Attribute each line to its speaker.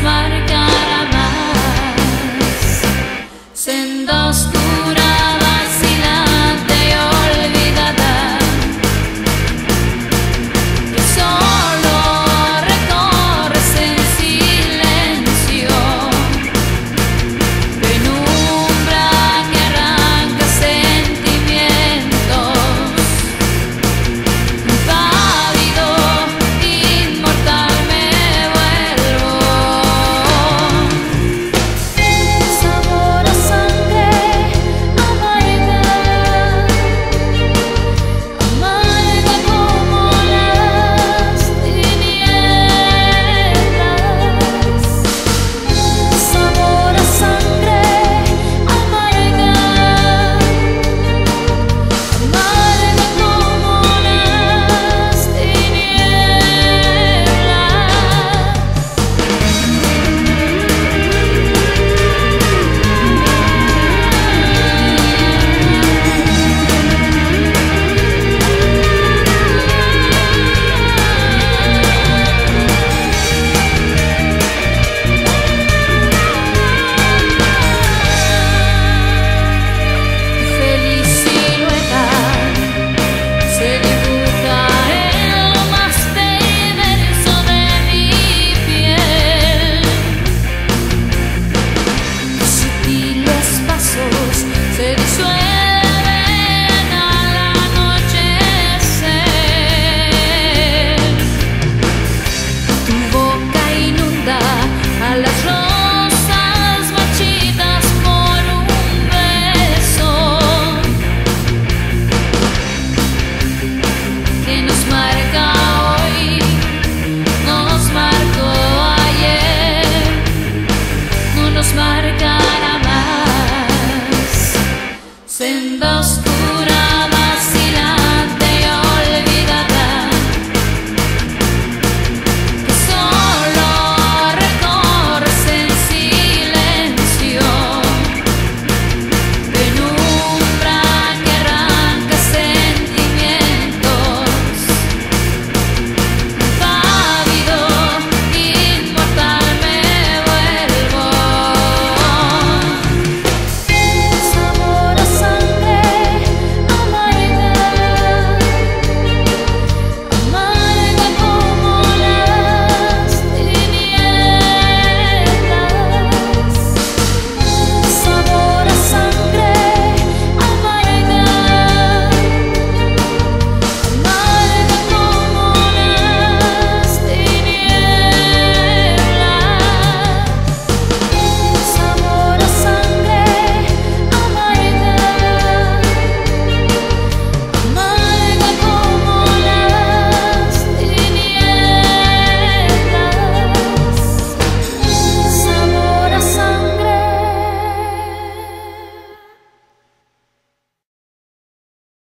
Speaker 1: smart oscura